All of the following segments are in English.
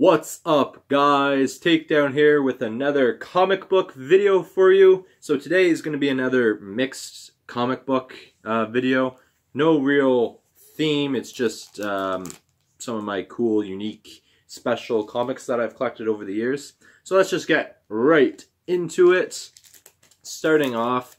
What's up guys? Takedown here with another comic book video for you. So today is going to be another mixed comic book uh, video. No real theme, it's just um, some of my cool, unique, special comics that I've collected over the years. So let's just get right into it. Starting off,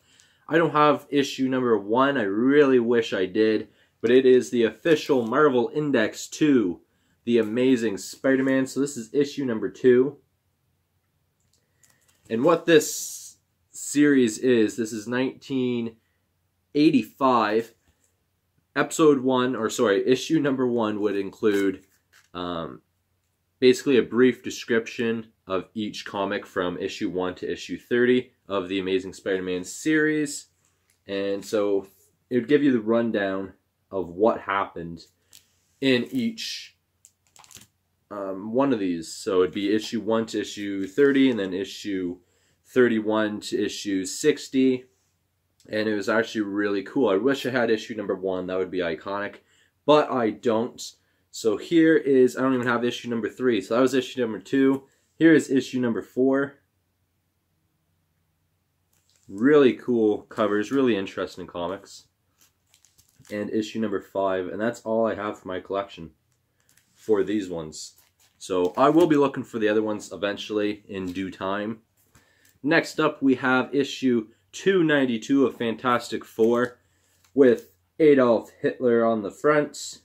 I don't have issue number one. I really wish I did, but it is the official Marvel Index 2 the Amazing Spider-Man. So this is issue number two. And what this series is, this is 1985. Episode one, or sorry, issue number one would include um, basically a brief description of each comic from issue 1 to issue 30 of the Amazing Spider-Man series. And so it would give you the rundown of what happened in each um, one of these. So it'd be issue 1 to issue 30 and then issue 31 to issue 60. And it was actually really cool. I wish I had issue number 1. That would be iconic. But I don't. So here is, I don't even have issue number 3. So that was issue number 2. Here is issue number 4. Really cool covers, really interesting comics. And issue number 5. And that's all I have for my collection for these ones. So I will be looking for the other ones eventually in due time. Next up, we have issue 292 of Fantastic Four with Adolf Hitler on the front,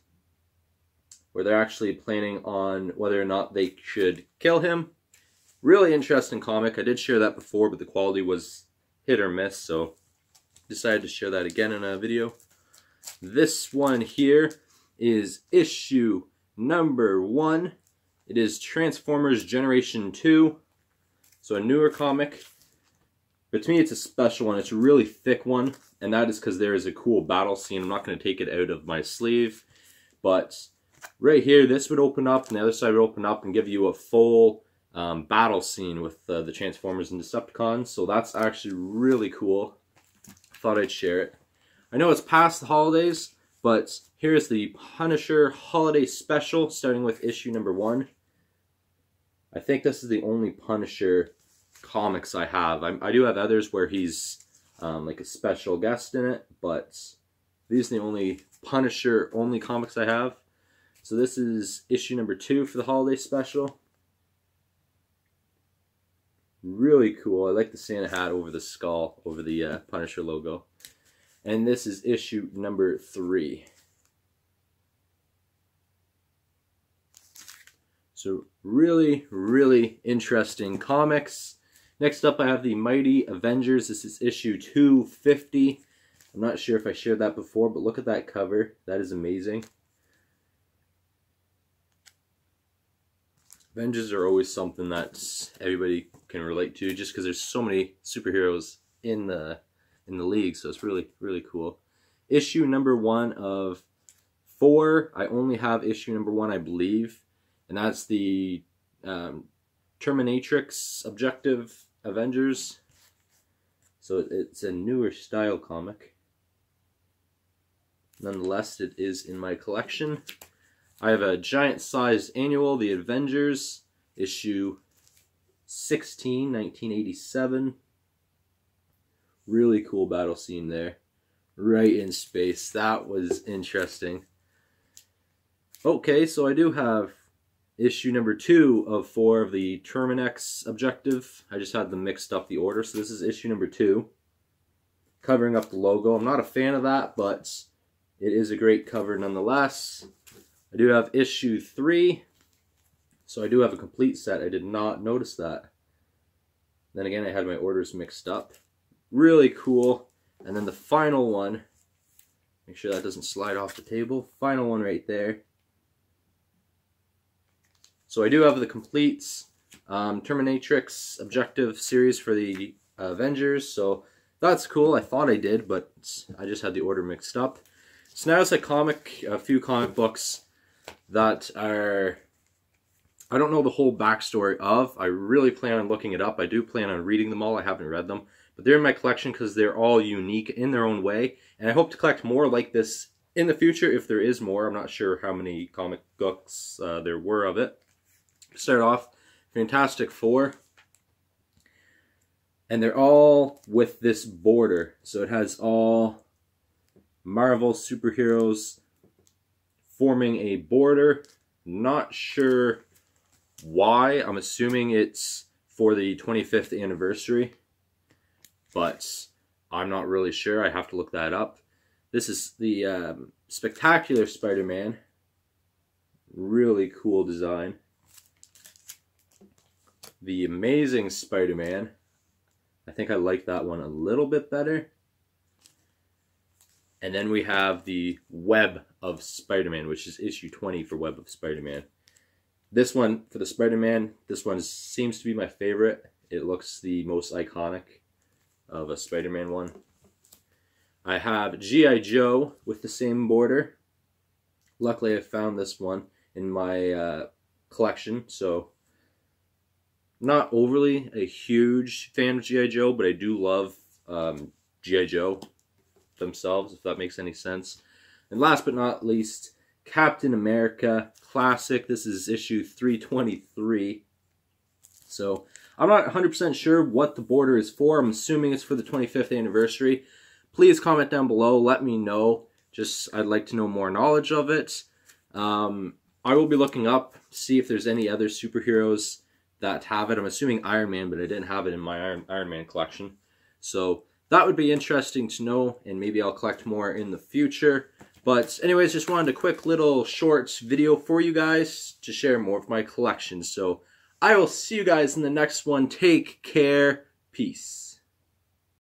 where they're actually planning on whether or not they should kill him. Really interesting comic. I did share that before, but the quality was hit or miss, so decided to share that again in a video. This one here is issue number one it is Transformers Generation 2. So a newer comic. But to me, it's a special one. It's a really thick one. And that is because there is a cool battle scene. I'm not going to take it out of my sleeve. But right here, this would open up. And the other side would open up and give you a full um, battle scene with uh, the Transformers and Decepticons. So that's actually really cool. Thought I'd share it. I know it's past the holidays. But here's the Punisher Holiday Special, starting with issue number one. I think this is the only Punisher comics I have. I, I do have others where he's um, like a special guest in it, but these are the only Punisher only comics I have. So this is issue number two for the holiday special. Really cool. I like the Santa hat over the skull, over the uh, Punisher logo. And this is issue number three. So really, really interesting comics. Next up, I have the Mighty Avengers. This is issue 250. I'm not sure if I shared that before, but look at that cover. That is amazing. Avengers are always something that everybody can relate to just because there's so many superheroes in the in the league, so it's really, really cool. Issue number one of four. I only have issue number one, I believe and that's the um, Terminatrix Objective Avengers. So it's a newer style comic. Nonetheless, it is in my collection. I have a giant sized annual, The Avengers, issue 16, 1987. Really cool battle scene there. Right in space. That was interesting. Okay, so I do have issue number two of four of the Terminex objective. I just had them mixed up the order, so this is issue number two. Covering up the logo. I'm not a fan of that, but it is a great cover nonetheless. I do have issue three, so I do have a complete set. I did not notice that. Then again, I had my orders mixed up. Really cool. And then the final one, make sure that doesn't slide off the table. Final one right there so I do have the completes um, Terminatrix objective series for the Avengers, so that's cool. I thought I did, but I just had the order mixed up. So now it's a comic, a few comic books that are, I don't know the whole backstory of. I really plan on looking it up. I do plan on reading them all. I haven't read them. But they're in my collection because they're all unique in their own way. And I hope to collect more like this in the future if there is more. I'm not sure how many comic books uh, there were of it. Start off, Fantastic Four. And they're all with this border. So it has all Marvel superheroes forming a border. Not sure why. I'm assuming it's for the 25th anniversary. But I'm not really sure. I have to look that up. This is the um, Spectacular Spider-Man. Really cool design. The Amazing Spider-Man. I think I like that one a little bit better. And then we have the Web of Spider-Man, which is issue 20 for Web of Spider-Man. This one, for the Spider-Man, this one seems to be my favorite. It looks the most iconic of a Spider-Man one. I have G.I. Joe with the same border. Luckily, I found this one in my uh, collection, so not overly a huge fan of G.I. Joe, but I do love um, G.I. Joe themselves, if that makes any sense. And last but not least, Captain America Classic. This is issue 323. So I'm not 100% sure what the border is for. I'm assuming it's for the 25th anniversary. Please comment down below. Let me know. Just I'd like to know more knowledge of it. Um, I will be looking up, see if there's any other superheroes that have it. I'm assuming Iron Man, but I didn't have it in my Iron, Man collection. So that would be interesting to know, and maybe I'll collect more in the future. But anyways, just wanted a quick little short video for you guys to share more of my collection. So I will see you guys in the next one. Take care. Peace.